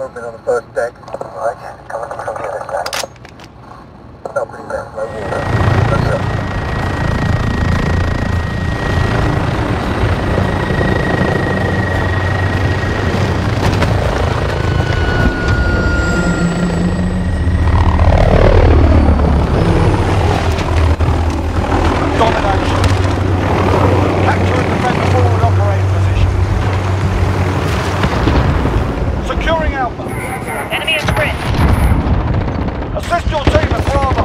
movement on the first deck. Right, coming from the other side. Felt pretty bad, no water. That's up. Domination. Capture and defend the forward operating position. Securing Alpha. Enemy at bridge. Assist your team at Bravo.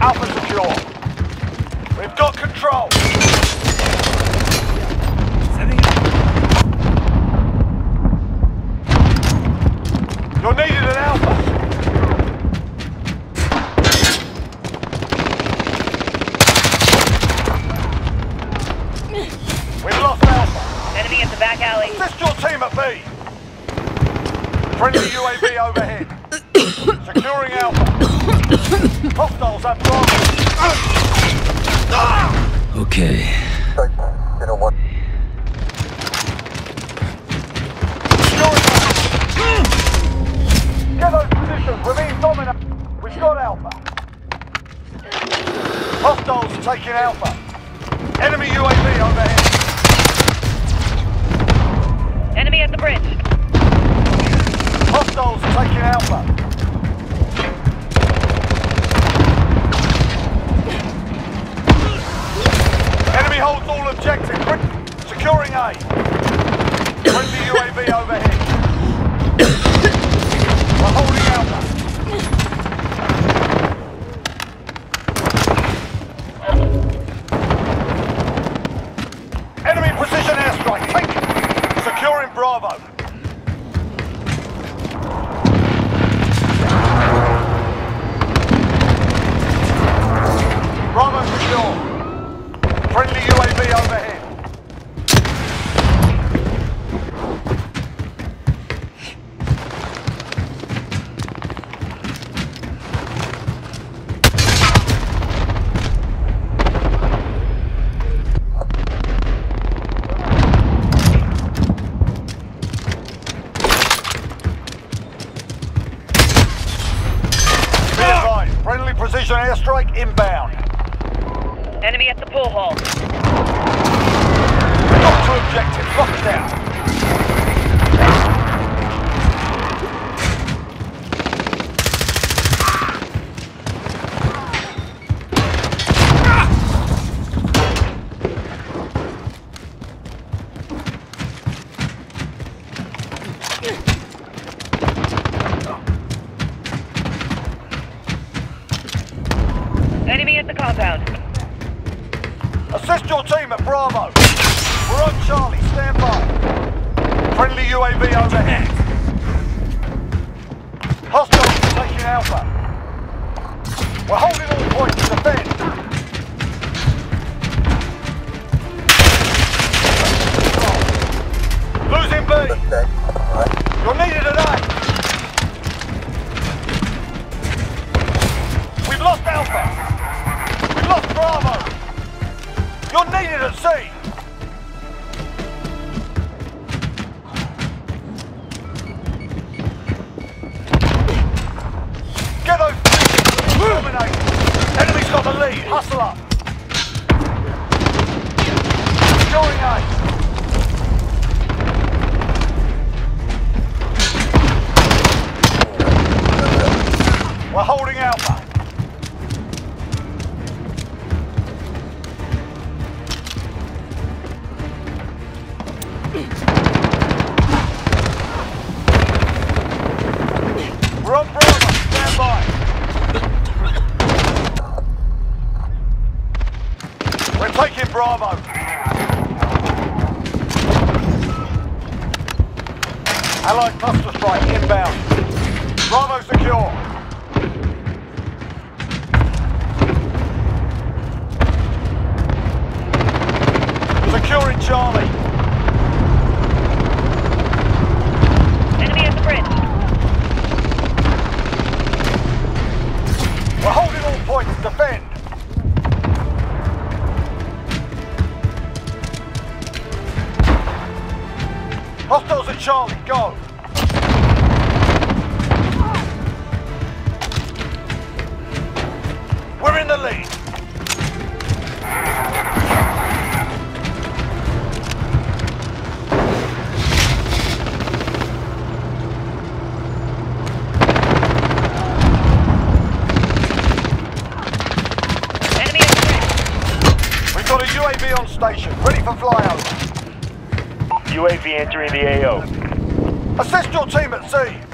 Alpha secure. We've got control. You're needed at Alpha. We've lost Alpha. Enemy at the back alley. Assist your team at B. Friendly UAV overhead. Securing Alpha. Hostiles at Bravo. Okay. Sorry, zero one. Securing Alpha. Get those positions. We're being dominated. We've got Alpha. Hostiles taking Alpha. Enemy at the compound. Assist your team at Bravo. We're on Charlie, stand by. Friendly UAV overhead. Hostiles taking Alpha. We're holding all points to defend. Losing B. First deck. Right. You're needed Bravo. Allied cluster strike inbound. Bravo secure. Securing Charlie. entering the AO. Assist your team at C.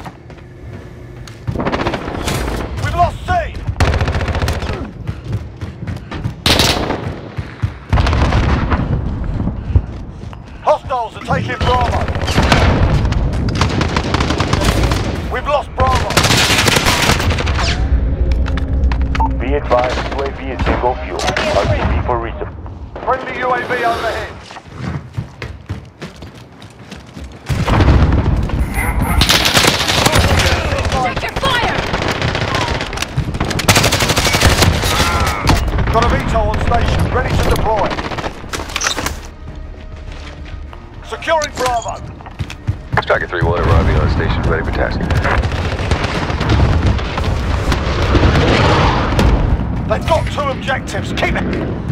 two objectives. Keep it.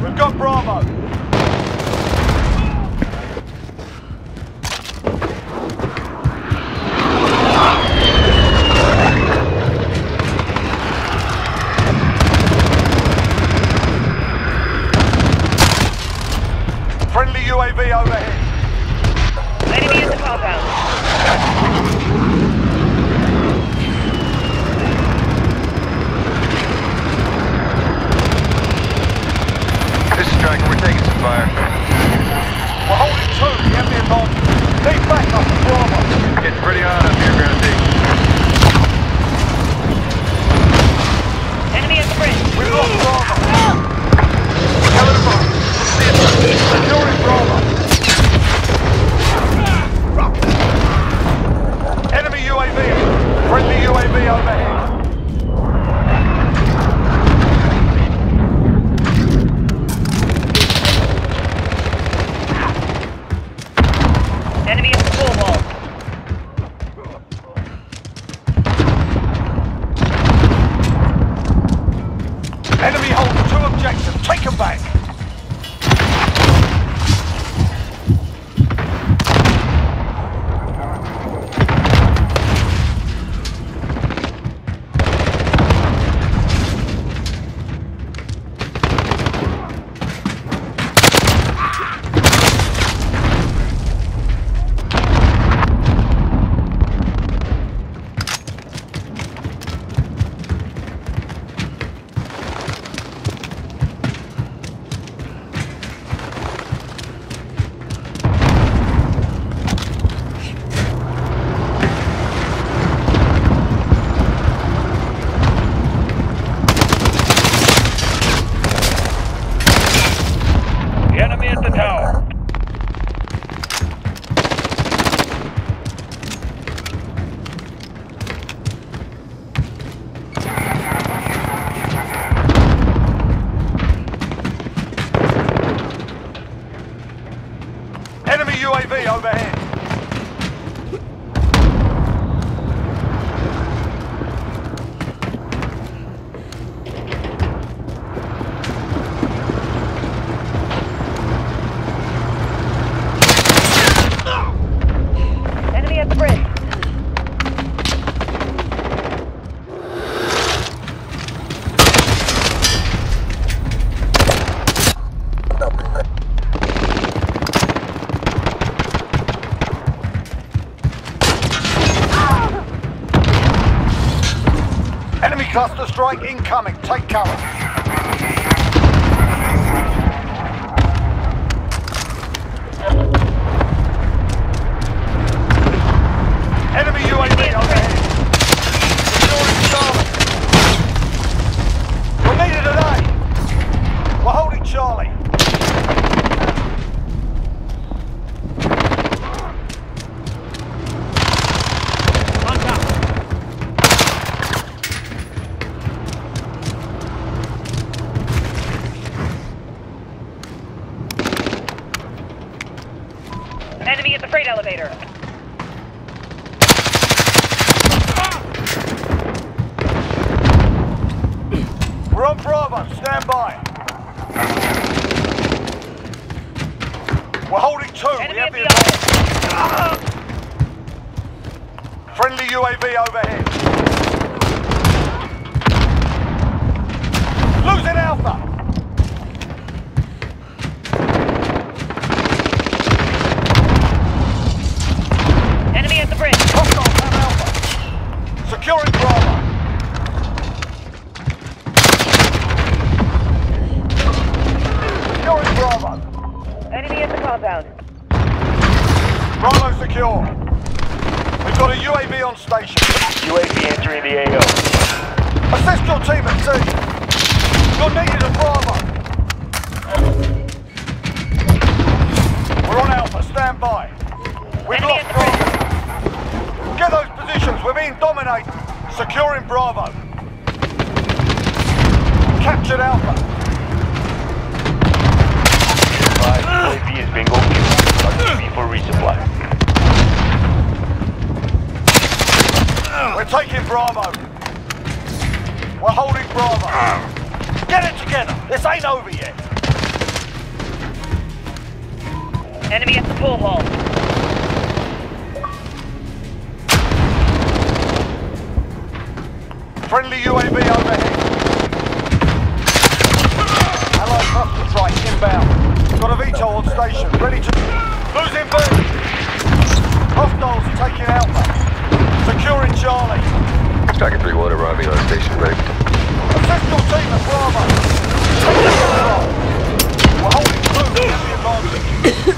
We've got Bravo. objective. Take him back. Cluster strike incoming. Take cover. freight elevator. We're on Bravo. Stand by. We're holding two. Enemy we have the... Friendly UAV overhead. UAV on station. UAV entering the AO. Assist your team at C. You're needed at Bravo. We're on Alpha. Stand by. We've Enemy lost at the bridge. Bravo. Get those positions. We're being dominated. Securing Bravo. Captured Alpha. Bravo. We're holding Bravo. Get it together. This ain't over yet. Enemy at the pool hall. Friendly UAV overhead. Allied cluster strike inbound. Got a veto on station, ready to... Tracker 3-1 arriving on station ready. Official team at Bravo! We're holding blue, the.